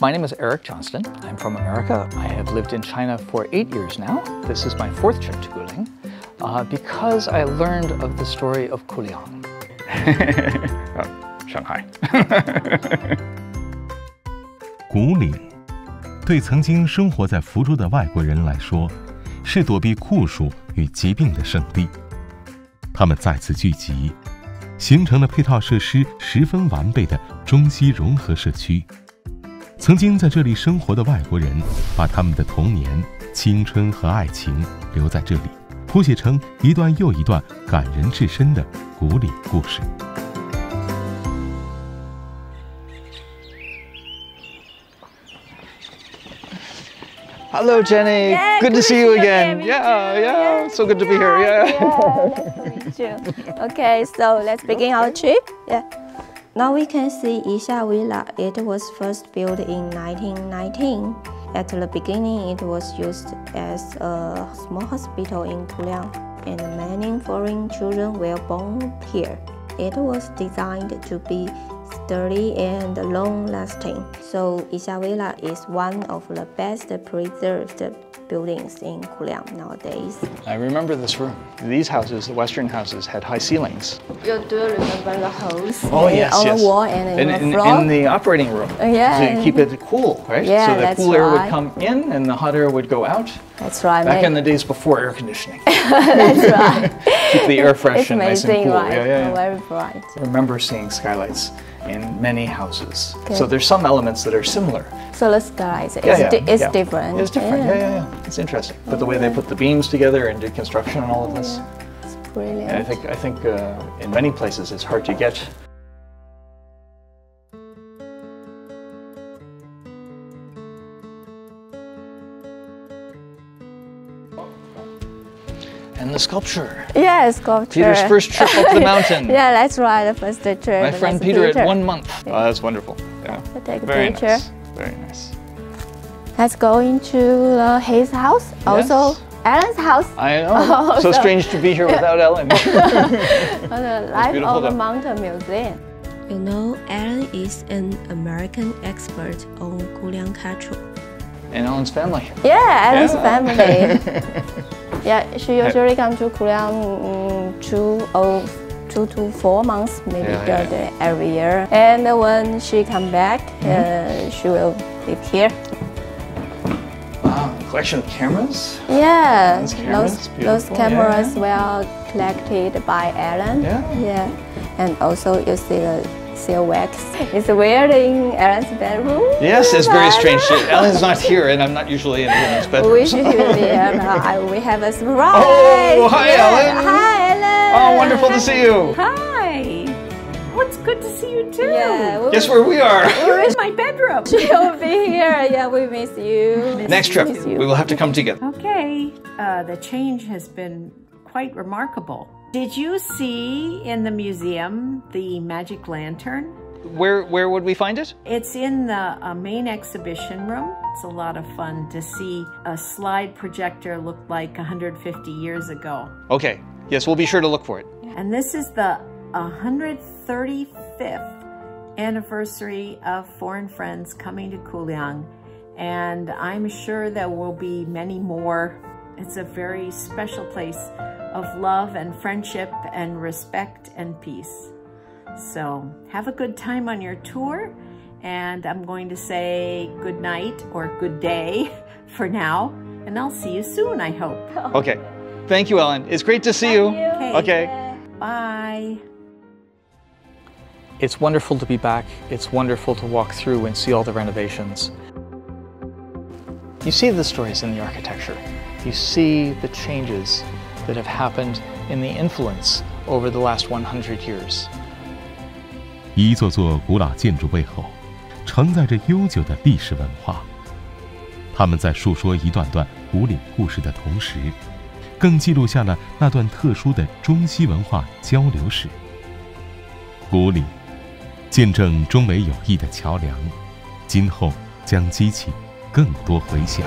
My name is Eric Johnston. I'm from America. I have lived in China for eight years now. This is my fourth trip to Guling uh, because I learned of the story of Kuliang. Shanghai. 古岭，对曾经生活在福州的外国人来说，是躲避酷暑与疾病的圣地。他们再次聚集，形成了配套设施十分完备的中西融合社区。 曾经在这里生活的外国人，把他们的童年、青春和爱情留在这里，谱写成一段又一段感人至深的古岭故事。Hello, Jenny. Yeah, good, to see you again. yeah, yeah, Yeah, So good to be here. Yeah. yeah. Me too. Okay, so let's begin our trip. Yeah. Now we can see Isha Villa. It was first built in 1919. At the beginning, it was used as a small hospital in Kuliang, and many foreign children were born here. It was designed to be sturdy and long-lasting. So Isha Villa is one of the best preserved buildings in Kuliang nowadays. I remember this room. These houses, the Western houses, had high ceilings. You do remember the holes Oh, yes, on yes. the wall and in, in, the floor? in the operating room. Oh, yeah. To keep it cool, right? Yeah, so the that's cool air would come in and the hot air would go out. That's right. Back mate. in the days before air conditioning. That's right. Keep the air fresh it's and nice and cool. right? Yeah, yeah, yeah. Very bright. I remember seeing skylights in many houses. Okay. So there's some elements that are similar. So the sky is, Yeah, yeah, di- is yeah. different. It's different. Yeah. yeah, yeah, It's interesting. But the way they put the beams together and did construction and all of this. It's brilliant. And I think I think uh, in many places it's hard to get. And the sculpture. yeah, sculpture. Peter's first trip up the mountain. yeah, that's right. The first trip. My friend Peter, Peter. at one month. Oh, that's wonderful. Yeah. We'll take a Very picture. nice. Very nice. Let's go into uh, his house. Also, Alan's house. I know. so Oh, so- strange to be here without Ellen. on the Life of the. Mountain Museum. You know, Alan is an American expert on Kuliang culture. and Ellen's family. Yeah, Alan's Yeah. family. Yeah, she usually come to Kuliang mm, two or two to four months, maybe Yeah, the- yeah. every year. And when she come back, Mm-hmm. uh, she will live here. Wow, collection of cameras. Yeah, Those cameras, those, those cameras yeah. were collected by Alan. Yeah. Yeah, and also you see the seal wax. It's weird in Alan's bedroom. Yes, it's very but- strange. Ellen's not here, and I'm not usually in a woman's bedroom. We should be here. I- We have a surprise. Oh, hi, Yeah. Ellen. Hi, Ellen. Oh, wonderful to see you. Hi. Oh, it's good to see you too. Yeah, we Guess where we are. Where's my bedroom? She'll be here. Yeah, we miss you. Next trip, you. we will have to come together. Okay. Uh, the change has been quite remarkable. Did you see in the museum the magic lantern? Where where would we find it? It's in the uh, main exhibition room. It's a lot of fun to see a slide projector look like 150 years ago. Okay. Yes, we'll be sure to look for it. And this is the 135th anniversary of Foreign Friends coming to Kuliang. And I'm sure there will be many more. It's a very special place of love and friendship and respect and peace. So have a good time on your tour. And I'm going to say good night or good day for now. And I'll see you soon, I hope. Okay. Thank you, Ellen. It's great to see you. Okay. Okay. Bye. It's wonderful to be back. It's wonderful to walk through and see all the renovations. You see the stories in the architecture. You see the changes that have happened in the influence over the last 100 years. 一座座古老建筑背后，承载着悠久的历史文化。他们在述说一段段古岭故事的同时，更记录下了那段特殊的中西文化交流史。古岭，见证中美友谊的桥梁，今后将激起更多回响。